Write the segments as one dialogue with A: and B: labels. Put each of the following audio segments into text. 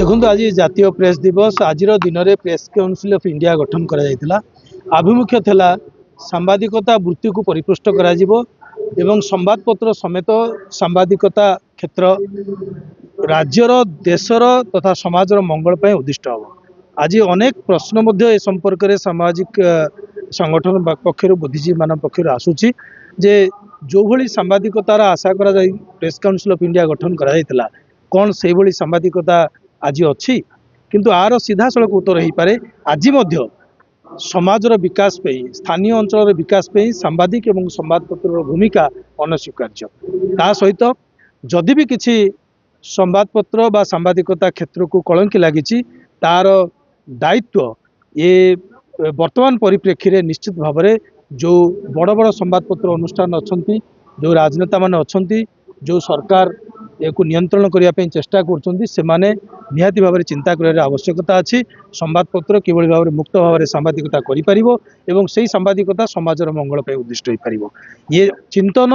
A: দেখুন আজ জাতীয় প্রেস দিবস আজর দিনের প্রেস কাউন্সিল অফ ইন্ডিয়া গঠন করা যাই আভিমুখ্য লা সাংবাদিকতা বৃত্তিকে পরিপুষ্ট করা এবং সংবাদপত্র সমেত সাংবাদিকতা ক্ষেত্র রাজ্যর দেশর তথা সমাজর মঙ্গল পাই উদ্দিষ্ট হব আজ অনেক প্রশ্ন মধ্যে এ সম্পর্কে সামাজিক সংগঠন পক্ষ বুদ্ধিজীবী মান পক্ষ আসুচি যে যেভাবে সাংবাদিকতার আশা করা যাই প্রেস কাউন্সিল অফ ইন্ডিয়া গঠন করা যাই কোণ সেইভাবে সাংবাদিকতা ଆଜି ଅଛି କିନ୍ତୁ ଆର ସିଧାସଳଖ ଉତ୍ତର ହୋଇପାରେ ଆଜି ମଧ୍ୟ ସମାଜର ବିକାଶ ପାଇଁ ସ୍ଥାନୀୟ ଅଞ୍ଚଳର ବିକାଶ ପାଇଁ ସାମ୍ବାଦିକ ଏବଂ ସମ୍ବାଦପତ୍ରର ଭୂମିକା ଅନସ୍ୱୀକାର୍ଯ୍ୟ ତା ସହିତ ଯଦି ବି କିଛି ସମ୍ବାଦପତ୍ର ବା ସାମ୍ବାଦିକତା କ୍ଷେତ୍ରକୁ କଳଙ୍କି ଲାଗିଛି ତାର ଦାୟିତ୍ୱ ଏ ବର୍ତ୍ତମାନ ପରିପ୍ରେକ୍ଷୀରେ ନିଶ୍ଚିତ ଭାବରେ ଯେଉଁ ବଡ଼ ବଡ଼ ସମ୍ବାଦପତ୍ର ଅନୁଷ୍ଠାନ ଅଛନ୍ତି ଯେଉଁ ରାଜନେତାମାନେ ଅଛନ୍ତି ଯେଉଁ ସରକାର ଏହାକୁ ନିୟନ୍ତ୍ରଣ କରିବା ପାଇଁ ଚେଷ୍ଟା କରୁଛନ୍ତି ସେମାନେ ନିହାତି ଭାବରେ ଚିନ୍ତା କରିବାର ଆବଶ୍ୟକତା ଅଛି ସମ୍ବାଦପତ୍ର କିଭଳି ଭାବରେ ମୁକ୍ତ ଭାବରେ ସାମ୍ବାଦିକତା କରିପାରିବ ଏବଂ ସେହି ସାମ୍ବାଦିକତା ସମାଜର ମଙ୍ଗଳ ପାଇଁ ଉଦ୍ଦିଷ୍ଟ ହୋଇପାରିବ ଇଏ ଚିନ୍ତନ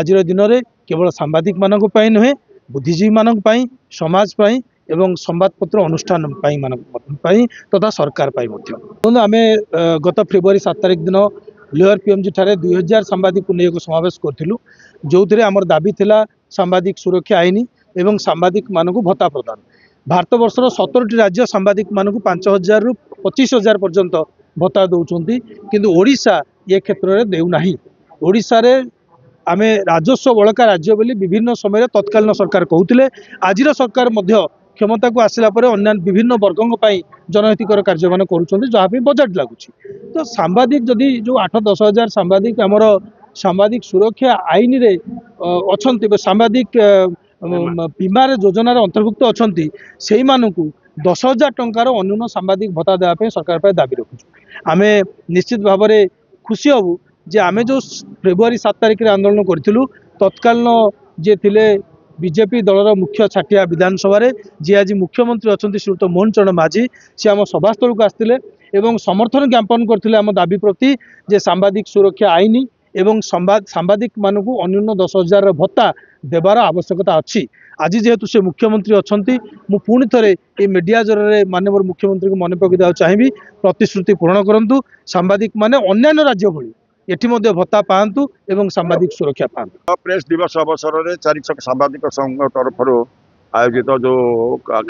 A: ଆଜିର ଦିନରେ କେବଳ ସାମ୍ବାଦିକମାନଙ୍କ ପାଇଁ ନୁହେଁ ବୁଦ୍ଧିଜୀବୀମାନଙ୍କ ପାଇଁ ସମାଜ ପାଇଁ এবং সংবাদপত্র অনুষ্ঠান পাই মানে পাই তথা সরকার পাই মধ্যে আমি গত ফেব্রুয়ারি সাত তারিখ দিন ଲୋୟର ପିଏମ୍ଜି ଠାରେ ଦୁଇ ହଜାର ସାମ୍ବାଦିକକୁ ନେଇ ଏକ ସମାବେଶ କରିଥିଲୁ ଯେଉଁଥିରେ ଆମର ଦାବି ଥିଲା ସାମ୍ବାଦିକ ସୁରକ୍ଷା ଆଇନ ଏବଂ ସାମ୍ବାଦିକମାନଙ୍କୁ ଭତ୍ତା ପ୍ରଦାନ ଭାରତବର୍ଷର ସତରଟି ରାଜ୍ୟ ସାମ୍ବାଦିକମାନଙ୍କୁ ପାଞ୍ଚ ହଜାରରୁ ପଚିଶ ହଜାର ପର୍ଯ୍ୟନ୍ତ ଭତ୍ତା ଦେଉଛନ୍ତି କିନ୍ତୁ ଓଡ଼ିଶା ଏ କ୍ଷେତ୍ରରେ ଦେଉନାହିଁ ଓଡ଼ିଶାରେ ଆମେ ରାଜସ୍ୱ ବଳକା ରାଜ୍ୟ ବୋଲି ବିଭିନ୍ନ ସମୟରେ ତତ୍କାଳୀନ ସରକାର କହୁଥିଲେ ଆଜିର ସରକାର ମଧ୍ୟ କ୍ଷମତାକୁ ଆସିଲା ପରେ ଅନ୍ୟାନ୍ୟ ବିଭିନ୍ନ ବର୍ଗଙ୍କ ପାଇଁ ଜନହିତକର କାର୍ଯ୍ୟମାନ କରୁଛନ୍ତି ଯାହା ପାଇଁ ବଜେଟ୍ ଲାଗୁଛି ତ ସାମ୍ବାଦିକ ଯଦି ଯେଉଁ ଆଠ ଦଶ ହଜାର ସାମ୍ବାଦିକ ଆମର ସାମ୍ବାଦିକ ସୁରକ୍ଷା ଆଇନରେ ଅଛନ୍ତି ବା ସାମ୍ବାଦିକ ବୀମାରେ ଯୋଜନାରେ ଅନ୍ତର୍ଭୁକ୍ତ ଅଛନ୍ତି ସେଇମାନଙ୍କୁ ଦଶ ହଜାର ଟଙ୍କାର ଅନ୍ୟୁନ ସାମ୍ବାଦିକ ଭତ୍ତା ଦେବା ପାଇଁ ସରକାର ପାଇଁ ଦାବି ରଖୁଛୁ ଆମେ ନିଶ୍ଚିତ ଭାବରେ ଖୁସି ହେବୁ ଯେ ଆମେ ଯେଉଁ ଫେବୃଆରୀ ସାତ ତାରିଖରେ ଆନ୍ଦୋଳନ କରିଥିଲୁ ତତ୍କାଳୀନ ଯିଏ ଥିଲେ ବିଜେପି ଦଳର ମୁଖ୍ୟ ଛାଟିଆ ବିଧାନସଭାରେ ଯିଏ ଆଜି ମୁଖ୍ୟମନ୍ତ୍ରୀ ଅଛନ୍ତି ଶ୍ରୀଯୁକ୍ତ ମୋହନ ଚରଣ ମାଝୀ ସିଏ ଆମ ସଭାସ୍ଥଳକୁ ଆସିଥିଲେ ଏବଂ ସମର୍ଥନ ଜ୍ଞାପନ କରିଥିଲେ ଆମ ଦାବି ପ୍ରତି ଯେ ସାମ୍ବାଦିକ ସୁରକ୍ଷା ଆଇନ ଏବଂ ସମ୍ବାଦ ସାମ୍ବାଦିକମାନଙ୍କୁ ଅନ୍ୟୁନ ଦଶ ହଜାରର ଭତ୍ତା ଦେବାର ଆବଶ୍ୟକତା ଅଛି ଆଜି ଯେହେତୁ ସେ ମୁଖ୍ୟମନ୍ତ୍ରୀ ଅଛନ୍ତି ମୁଁ ପୁଣି ଥରେ ଏଇ ମିଡ଼ିଆ ଜ୍ୱରରେ ମାନ୍ୟବର ମୁଖ୍ୟମନ୍ତ୍ରୀଙ୍କୁ ମନେ ପକାଇ ଦେବାକୁ ଚାହିଁବି ପ୍ରତିଶ୍ରୁତି ପୂରଣ କରନ୍ତୁ ସାମ୍ବାଦିକମାନେ ଅନ୍ୟାନ୍ୟ ରାଜ୍ୟ ଭଳି ଏଠି ମଧ୍ୟ ଭତ୍ତା ପାଆନ୍ତୁ ଏବଂ ସାମ୍ବାଦିକ ସୁରକ୍ଷା ପାଆନ୍ତୁ
B: ପ୍ରେସ୍ ଦିବସ ଅବସରରେ ଚାରିଶହ ସାମ୍ବାଦିକ ସଂଘ ତରଫରୁ ଆୟୋଜିତ ଯେଉଁ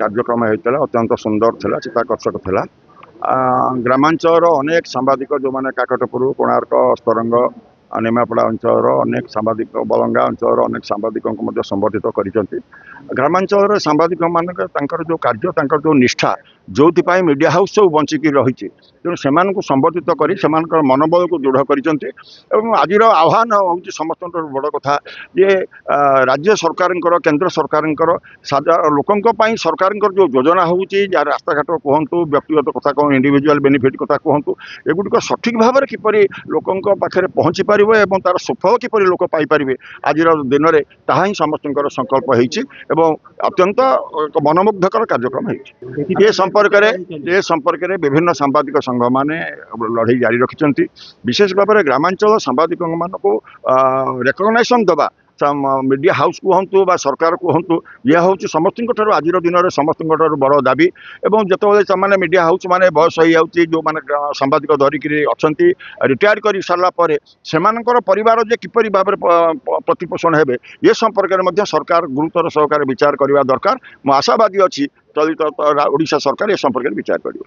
B: କାର୍ଯ୍ୟକ୍ରମ ହୋଇଥିଲା ଅତ୍ୟନ୍ତ ସୁନ୍ଦର ଥିଲା ଚିତ୍ତାକର୍ଷକ ଥିଲା ଗ୍ରାମାଞ୍ଚଳର ଅନେକ ସାମ୍ବାଦିକ ଯେଉଁମାନେ କାକଟପୁର କୋଣାର୍କ ସ୍ତରଙ୍ଗ ନିମାପଡ଼ା ଅଞ୍ଚଳର ଅନେକ ସାମ୍ବାଦିକ ବଲଙ୍ଗା ଅଞ୍ଚଳର ଅନେକ ସାମ୍ବାଦିକଙ୍କୁ ମଧ୍ୟ ସମ୍ବୋଧିତ କରିଛନ୍ତି ଗ୍ରାମାଞ୍ଚଳର ସାମ୍ବାଦିକମାନଙ୍କ ତାଙ୍କର ଯେଉଁ କାର୍ଯ୍ୟ ତାଙ୍କର ଯେଉଁ ନିଷ୍ଠା ଯେଉଁଥିପାଇଁ ମିଡ଼ିଆ ହାଉସ୍ ସବୁ ବଞ୍ଚିକି ରହିଛି ତେଣୁ ସେମାନଙ୍କୁ ସମ୍ବର୍ଦ୍ଧିତ କରି ସେମାନଙ୍କର ମନୋବଳକୁ ଦୃଢ଼ କରିଛନ୍ତି ଏବଂ ଆଜିର ଆହ୍ୱାନ ହେଉଛି ସମସ୍ତଙ୍କଠାରୁ ବଡ଼ କଥା ଯେ ରାଜ୍ୟ ସରକାରଙ୍କର କେନ୍ଦ୍ର ସରକାରଙ୍କର ସାଧାରଣ ଲୋକଙ୍କ ପାଇଁ ସରକାରଙ୍କର ଯେଉଁ ଯୋଜନା ହେଉଛି ଯାହା ରାସ୍ତାଘାଟ କୁହନ୍ତୁ ବ୍ୟକ୍ତିଗତ କଥା କୁହନ୍ତୁ ଇଣ୍ଡିଭିଜୁଆଲ୍ ବେନିଫିଟ୍ କଥା କୁହନ୍ତୁ ଏଗୁଡ଼ିକ ସଠିକ୍ ଭାବରେ କିପରି ଲୋକଙ୍କ ପାଖରେ ପହଞ୍ଚିପାରିବ ଏବଂ ତା'ର ସୁଫଳ କିପରି ଲୋକ ପାଇପାରିବେ ଆଜିର ଦିନରେ ତାହା ହିଁ ସମସ୍ତଙ୍କର ସଂକଳ୍ପ ହେଇଛି ଏବଂ ଅତ୍ୟନ୍ତ ଏକ ମନମୁଗ୍ଧକର କାର୍ଯ୍ୟକ୍ରମ ହୋଇଛି ଏ সম্পর্কে এ সম্পর্কে বিভিন্ন সাংবাদিক সংঘ মানে লড়াই জারি রাখি বিশেষ ভাবে গ্রামাঞ্চল সাংবাদিক মানুষ রেকগনাইজেসন দেওয়া ମିଡ଼ିଆ ହାଉସ୍ uh, କୁହନ୍ତୁ ବା ସରକାର କୁହନ୍ତୁ ଏହା ହେଉଛି ସମସ୍ତଙ୍କ ଠାରୁ ଆଜିର ଦିନରେ ସମସ୍ତଙ୍କ ଠାରୁ ବଡ଼ ଦାବି ଏବଂ ଯେତେବେଳେ ସେମାନେ ମିଡ଼ିଆ ହାଉସ୍ ମାନେ ବୟସ ହୋଇଯାଉଛି ଯେଉଁମାନେ ସାମ୍ବାଦିକ ଧରିକିରି ଅଛନ୍ତି ରିଟାୟାର୍ଡ଼ କରିସାରିଲା ପରେ ସେମାନଙ୍କର ପରିବାର ଯେ କିପରି ଭାବରେ ପ୍ରତିପୋଷଣ ହେବେ ଏ ସମ୍ପର୍କରେ ମଧ୍ୟ ସରକାର ଗୁରୁତର ସହକାରେ ବିଚାର କରିବା ଦରକାର ମୁଁ ଆଶାବାଦୀ ଅଛି ଚଳିତ ଓଡ଼ିଶା ସରକାର ଏ ସମ୍ପର୍କରେ ବିଚାର କରିବେ